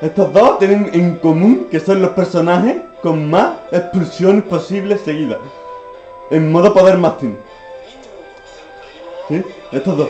Estos dos tienen en común que son los personajes con más expulsiones posibles seguidas. En modo poder máximo. ¿Sí? Estos dos.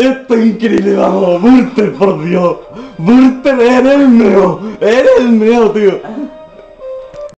Esto es increíble, vamos, Burter, por Dios. Burter, eres el meo, eres el meo, tío.